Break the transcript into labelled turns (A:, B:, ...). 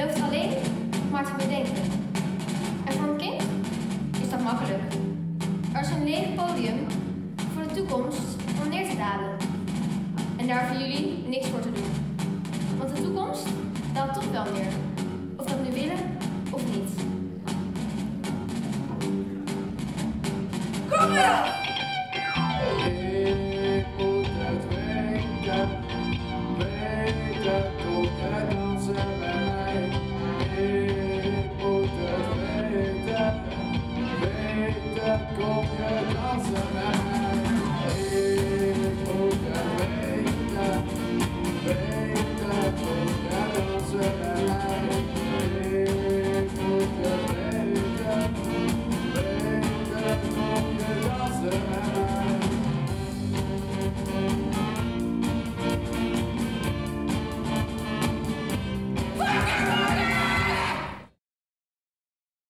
A: durft alleen maar te bedenken. En voor een kind is dat makkelijk. Er is een leeg podium voor de toekomst om neer te dalen. En daar hebben jullie niks voor te doen. Want de toekomst
B: Go Göransson